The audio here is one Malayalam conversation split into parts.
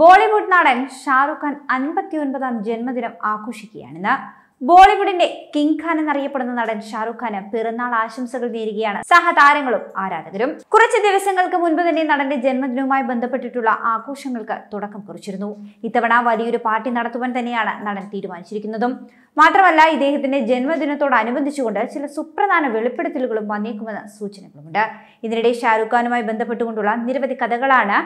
ബോളിവുഡ് നടൻ ഷാറുഖ് ഖാൻ അൻപത്തി ഒൻപതാം ജന്മദിനം ആഘോഷിക്കുകയാണിന്ന്. ബോളിവുഡിന്റെ കിങ് ഖാൻ എന്നറിയപ്പെടുന്ന നടൻ ഷാറുഖ് ഖാന് പിറന്നാൾ ആശംസകൾ നേരുകയാണ് സഹതാരങ്ങളും ആരാധകരും. കുറച്ച് ദിവസങ്ങൾക്ക് മുൻപ് തന്നെ നടന്റെ ജന്മദിനവുമായി ബന്ധപ്പെട്ടിട്ടുള്ള ആഘോഷങ്ങൾക്ക് തുടക്കം കുറിച്ചിരുന്നു. ഇത്തവണ വലിയൊരു പാർട്ടി നടത്തുവാൻ തന്നെയാണ് നടൻ തീരുമാനിച്ചിരിക്കുന്നതും. മാത്രമല്ല ഇദ്ദേഹത്തിന്റെ ജന്മദിനത്തോടനുബന്ധിച്ചുകൊണ്ട് ചില സുപ്രധാന വെളിപ്പെടുത്തലുകളും വന്നേക്കുമെന്ന് സൂചനകളുമുണ്ട്. ഇതിനിടെ ഷാറുഖ് ഖാനുമായി ബന്ധപ്പെട്ടുകൊണ്ടുള്ള നിരവധി കഥകളാണ്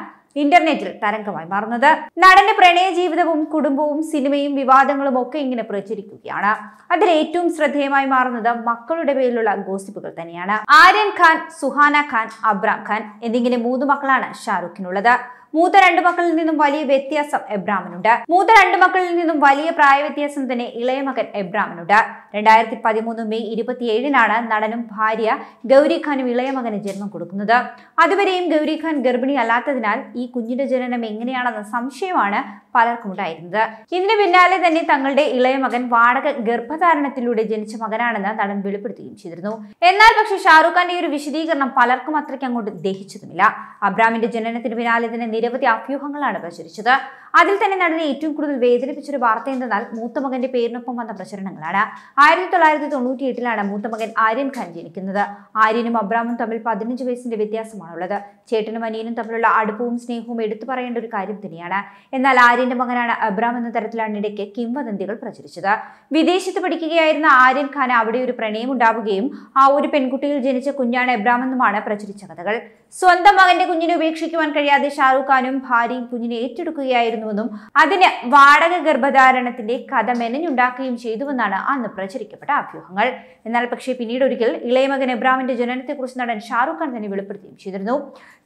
ഇന്റർനെറ്റിൽ തരംഗമായി മാറുന്നത്. നടന്റെ പ്രണയ ജീവിതവും കുടുംബവും സിനിമയും വിവാദങ്ങളും ഒക്കെ ഇങ്ങനെ പ്രചരിക്കുകയാണ്. അതിൽ ഏറ്റവും ശ്രദ്ധേയമായി മാറുന്നത് മക്കളുടെ പേരിലുള്ള ഗോസിപ്പുകൾ തന്നെയാണ്. ആര്യൻ ഖാൻ സുഹാന ഖാൻ അബ്രാം ഖാൻ എന്നിങ്ങനെ മൂന്ന് മക്കളാണ് ഷാറുഖിനുള്ളത് മൂത്ത രണ്ടു മക്കളിൽ നിന്നും വലിയ വ്യത്യാസം എബ്രാമിനുണ്ട്. മൂത്ത രണ്ടു മക്കളിൽ നിന്നും വലിയ പ്രായ വ്യത്യാസം തന്നെ ഇളയ മകൻ എബ്രാമിനുണ്ട്. രണ്ടായിരത്തി പതിമൂന്ന് മെയ് ഇരുപത്തിയേഴിനാണ് നടനും ഭാര്യ ഗൗരി ഖാനും ഇളയ മകന് ജന്മം കൊടുക്കുന്നത്. അതുവരെയും ഗൗരി ഖാൻ ഗർഭിണി അല്ലാത്തതിനാൽ ഈ കുഞ്ഞിന്റെ ജനനം എങ്ങനെയാണെന്ന സംശയമാണ് പലർക്കും ഉണ്ടായിരുന്നത് ഇതിന് പിന്നാലെ തന്നെ തങ്ങളുടെ ഇളയ മകൻ വാടക ഗർഭധാരണത്തിലൂടെ ജനിച്ച മകനാണെന്ന് നടൻ വെളിപ്പെടുത്തുകയും ചെയ്തിരുന്നു. എന്നാൽ പക്ഷേ ഷാറൂഖ് ഖാന്റെ ഒരു വിശദീകരണം പലർക്കും അത്രയ്ക്ക് അങ്ങോട്ട് ദഹിച്ചതുമില്ല. അബ്രാമിന്റെ ജനനത്തിന് പിന്നാലെ തന്നെ നിരവധി അഭ്യൂഹങ്ങളാണ് പ്രചരിച്ചത്. അതിൽ തന്നെ നടനെ ഏറ്റവും കൂടുതൽ വേദനിപ്പിച്ചൊരു വാർത്ത എന്തെന്നാൽ മൂത്ത മകന്റെ പേരിനൊപ്പം വന്ന പ്രചരണങ്ങളാണ്. ആയിരത്തി തൊള്ളായിരത്തി തൊണ്ണൂറ്റി എട്ടിലാണ് മൂത്ത മകൻ ആര്യൻ ഖാൻ ജനിക്കുന്നത്. ആര്യനും അബ്രാമും തമ്മിൽ പതിനഞ്ച് വയസ്സിന്റെ വ്യത്യാസമാണുള്ളത്. ചേട്ടനും അനിയനും തമ്മിലുള്ള അടുപ്പവും സ്നേഹവും എടുത്തു പറയേണ്ട ഒരു കാര്യം തന്നെയാണ്. എന്നാൽ ആര്യന്റെ മകനാണ് അബ്രാം എന്ന തരത്തിലാണ് ഇടയ്ക്ക് കിംവദന്തികൾ പ്രചരിച്ചത്. വിദേശത്ത് പഠിക്കുകയായിരുന്ന ആര്യൻ ഖാൻ അവിടെ ഒരു പ്രണയം ഉണ്ടാവുകയും ആ ഒരു പെൺകുട്ടിയിൽ ജനിച്ച കുഞ്ഞാണ് എബ്രാം എന്നുമാണ് പ്രചരിച്ച കഥകൾ. സ്വന്തം മകന്റെ കുഞ്ഞിനെ ഉപേക്ഷിക്കുവാൻ കഴിയാതെ ഷാറുഖ് ഖാനും ഭാര്യയും കുഞ്ഞിനെ ഏറ്റെടുക്കുകയായിരുന്നുവെന്നും അതിന് വാടക ഗർഭധാരണത്തിന്റെ കഥ മെനഞ്ഞുണ്ടാക്കുകയും ചെയ്തുവെന്നാണ് അന്ന് പ്രചരിക്കപ്പെട്ട അഭ്യൂഹങ്ങൾ. എന്നാൽ പക്ഷേ പിന്നീട് ഒരിക്കൽ ഇളയമകൻ എബ്രാമിന്റെ ജനനത്തെക്കുറിച്ച് നടൻ ഷാറൂഖ് ഖാൻ തന്നെ വെളിപ്പെടുത്തുകയും ചെയ്തിരുന്നു.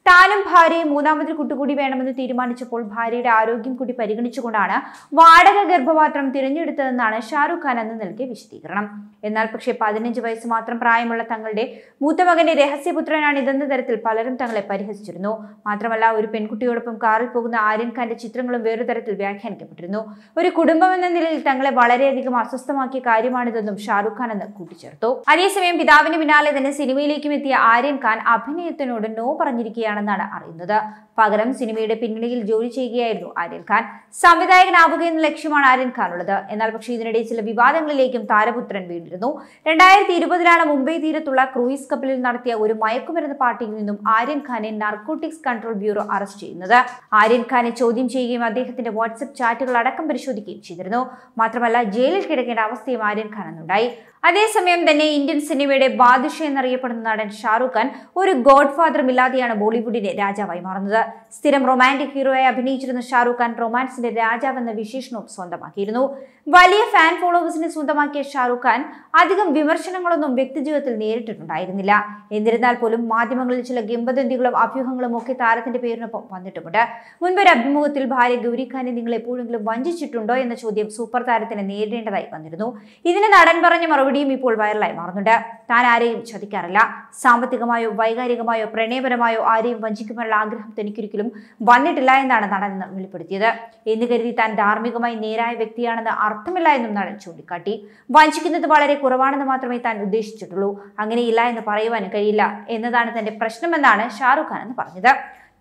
താനും ഭാര്യയും മൂന്നാമതൊരു കുട്ടുകൂടി വേണമെന്ന് തീരുമാനിച്ചപ്പോൾ ഭാര്യയുടെ ആരോഗ്യം കൂടി പരിഗണിച്ചുകൊണ്ടാണ് വാടക ഗർഭപാത്രം തിരഞ്ഞെടുത്തതെന്നാണ് ഷാറൂഖ് ഖാൻ അന്ന് നൽകിയ വിശദീകരണം. എന്നാൽ പക്ഷേ പതിനഞ്ച് വയസ്സ് മാത്രം പ്രായമുള്ള തങ്ങളുടെ മൂത്തമകന്റെ രഹസ്യപുത്രനാണ് ഇതെന്ന തരത്തിൽ പലരും തങ്ങളെ പരിഹസിച്ചിരുന്നു. മാത്രമല്ല ഒരു പെൺകുട്ടിയോടൊപ്പം കാറിൽ പോകുന്ന ആര്യൻ ഖാന്റെ ചിത്രങ്ങളും വേറൊരു തരത്തിൽ വ്യാഖ്യാനിക്കപ്പെട്ടിരുന്നു. ഒരു കുടുംബം എന്ന നിലയിൽ തങ്ങളെ വളരെയധികം അസ്വസ്ഥമാക്കിയ കാര്യമാണിതെന്നും ഷാറുഖ് ഖാൻ എന്ന് കൂട്ടിച്ചേർത്തു. അതേസമയം പിതാവിന് പിന്നാലെ തന്നെ സിനിമയിലേക്കും എത്തിയ ആര്യൻ ഖാൻ അഭിനയത്തിനോട് നോ പറഞ്ഞിരിക്കുകയാണെന്നാണ് അറിയുന്നത്. പകരം സിനിമയുടെ പിന്നണിയിൽ ജോലി ചെയ്യുകയായിരുന്നു ആര്യൻ ഖാൻ. സംവിധായകനാവുക എന്ന ലക്ഷ്യമാണ് ആര്യൻ ഖാൻ ഉള്ളത് എന്നാൽ പക്ഷേ ഇതിനിടെ ചില വിവാദങ്ങളിലേക്കും താരപുത്രൻ വീണ്ടിരുന്നു രണ്ടായിരത്തി ഇരുപതിലാണ് മുംബൈ തീരത്തുള്ള ക്രൂയിസ് കപ്പലിൽ നടത്തിയ ഒരു മയക്കുമരുന്ന് പാർട്ടിയിൽ നിന്നും ആര്യൻ ഖാനെ നാർക്കോട്ടിക്സ് കൺട്രോൾ ബ്യൂറോ അറസ്റ്റ് ചെയ്യുന്നത്. ആര്യൻ ഖാനെ ചോദ്യം ചെയ്യുകയും അദ്ദേഹത്തിന്റെ വാട്സപ്പ് ചാറ്റുകൾ അടക്കം പരിശോധിക്കുകയും ചെയ്തിരുന്നു. മാത്രമല്ല ജയിലിൽ കിടക്കേണ്ട അവസ്ഥയും ആര്യൻ ഖാൻ അന്നുണ്ടായി അതേസമയം തന്നെ ഇന്ത്യൻ സിനിമയുടെ ബാദുഷ എന്നറിയപ്പെടുന്ന നടൻ ഷാറുഖ് ഖാൻ ഒരു ഗോഡ് ഫാദറും ഇല്ലാതെയാണ് ബോളിവുഡിന്റെ രാജാവായി മാറുന്നത്. സ്ഥിരം റൊമാന്റിക് ഹീറോയായി അഭിനയിച്ചിരുന്ന ഷാറുഖ് ഖാൻ റൊമാൻസിന്റെ രാജാവ് എന്ന വിശേഷണവും സ്വന്തമാക്കിയിരുന്നു. വലിയ ഫാൻ ഫോളോവേഴ്സിനെ സ്വന്തമാക്കിയ ഷാറുഖ് ഖാൻ അധികം വിമർശനങ്ങളൊന്നും വ്യക്തിജീവിതത്തിൽ നേരിട്ടിട്ടുണ്ടായിരുന്നില്ല. എന്നിരുന്നാൽ പോലും മാധ്യമങ്ങളിൽ ചില ഗിംബദന്തികളും അഭ്യൂഹങ്ങളും ഒക്കെ താരത്തിന്റെ പേരിനൊപ്പം വന്നിട്ടുമുണ്ട്. മുൻപൊരു അഭിമുഖത്തിൽ ഭാര്യ ഗൗരി ഖാനെ നിങ്ങൾ എപ്പോഴെങ്കിലും വഞ്ചിച്ചിട്ടുണ്ടോ എന്ന ചോദ്യം സൂപ്പർ താരത്തിന് നേരിടേണ്ടതായി വന്നിരുന്നു. ഇതിന് നടൻ പറഞ്ഞ മറുപടിയും ഇപ്പോൾ വൈറലായി മാറുന്നുണ്ട്. താൻ ആരെയും ചതിക്കാറില്ല. സാമ്പത്തികമായോ വൈകാരികമായോ പ്രണയപരമായോ ആരെയും വഞ്ചിക്കുമെന്നുള്ള ആഗ്രഹം തനിക്കൊരിക്കലും വന്നിട്ടില്ല എന്നാണ് നടൻ ഇന്ന് വെളിപ്പെടുത്തിയത്. എന്ന് കരുതി താൻ ധാർമ്മികമായി നേരായ വ്യക്തിയാണെന്ന് അർത്ഥമില്ല എന്നും നടൻ ചൂണ്ടിക്കാട്ടി. വഞ്ചിക്കുന്നത് വളരെ കുറവാണെന്ന് മാത്രമേ താൻ ഉദ്ദേശിച്ചിട്ടുള്ളൂ. അങ്ങനെയില്ല എന്ന് പറയുവാനും കഴിയില്ല എന്നതാണ് തന്റെ പ്രശ്നമെന്നാണ് ഷാറുഖ് ഖാൻ എന്ന് പറഞ്ഞത്.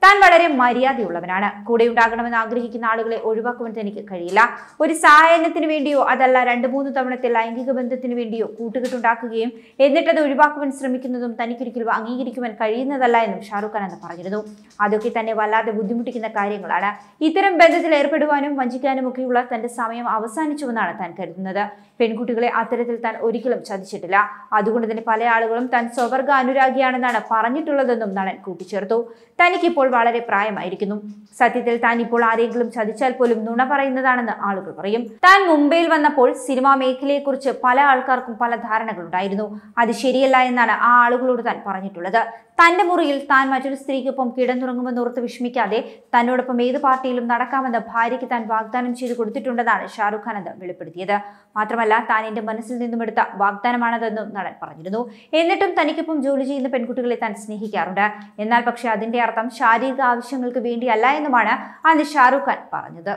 താൻ വളരെ മര്യാദയുള്ളവനാണ്. കൂടെ ഉണ്ടാകണമെന്ന് ആഗ്രഹിക്കുന്ന ആളുകളെ ഒഴിവാക്കുവാൻ തനിക്ക് കഴിയില്ല. ഒരു സഹായത്തിന് വേണ്ടിയോ അതല്ല രണ്ട് മൂന്ന് തവണത്തെ ലൈംഗിക ബന്ധത്തിന് വേണ്ടിയോ കൂട്ടുകെട്ടുണ്ടാക്കുകയും എന്നിട്ടത് ഒഴിവാക്കുവാൻ ശ്രമിക്കുന്നതും തനിക്കൊരിക്കലും അംഗീകരിക്കുവാൻ കഴിയുന്നതല്ല എന്നും ഷാറുഖ് ഖാൻ എന്ന് പറഞ്ഞിരുന്നു. അതൊക്കെ തന്നെ വല്ലാതെ ബുദ്ധിമുട്ടിക്കുന്ന കാര്യങ്ങളാണ്. ഇത്തരം ബന്ധത്തിൽ ഏർപ്പെടുവാനും വഞ്ചിക്കാനും ഒക്കെയുള്ള തന്റെ സമയം അവസാനിച്ചുവെന്നാണ് താൻ കരുതുന്നത്. പെൺകുട്ടികളെ അത്തരത്തിൽ താൻ ഒരിക്കലും ചതിച്ചിട്ടില്ല. അതുകൊണ്ട് തന്നെ പല ആളുകളും താൻ സ്വവർഗ അനുരാഗിയാണെന്നാണ് പറഞ്ഞിട്ടുള്ളതെന്നും നടൻ കൂട്ടിച്ചേർത്തു. തനിക്കിപ്പോൾ വളരെ പ്രായമായിരിക്കുന്നു. സത്യത്തിൽ താൻ ഇപ്പോൾ ആരെങ്കിലും ചതിച്ചാൽ പോലും നുണ പറയുന്നതാണെന്ന് ആളുകൾ പറയും. താൻ മുംബൈയിൽ വന്നപ്പോൾ സിനിമാ മേഖലയെക്കുറിച്ച് പല ആൾക്കാർക്കും പല ധാരണകളുണ്ടായിരുന്നു. അത് ശരിയല്ല എന്നാണ് ആ ആളുകളോട് താൻ പറഞ്ഞിട്ടുള്ളത്. തന്റെ മുറിയിൽ താൻ മറ്റൊരു സ്ത്രീക്കൊപ്പം കിടന്നുറങ്ങുമെന്ന് ഓർത്ത് വിഷമിക്കാതെ തന്നോടൊപ്പം ഏത് പാർട്ടിയിലും നടക്കാമെന്ന് ഭാര്യയ്ക്ക് താൻ വാഗ്ദാനം ചെയ്തു കൊടുത്തിട്ടുണ്ടെന്നാണ് ഷാറുഖ് ഖാൻ അത് വെളിപ്പെടുത്തിയത്. മാത്രമല്ല താൻ എന്റെ മനസ്സിൽ നിന്നും എടുത്ത വാഗ്ദാനമാണതെന്നും നടൻ പറഞ്ഞിരുന്നു. എന്നിട്ടും തനിക്കൊപ്പം ജോലി ചെയ്യുന്ന പെൺകുട്ടികളെ താൻ സ്നേഹിക്കാറുണ്ട്. എന്നാൽ പക്ഷേ അതിന്റെ അർത്ഥം ശാരീരിക ആവശ്യങ്ങൾക്ക് വേണ്ടിയല്ല എന്നുമാണ് അന്ന് ഷാറുഖ് ഖാൻ പറഞ്ഞത്.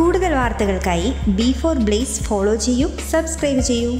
കൂടുതൽ വാർത്തകൾക്കായി ബി ഫോർ ബ്ലേസ് ഫോളോ ചെയ്യൂ സബ്സ്ക്രൈബ് ചെയ്യൂ.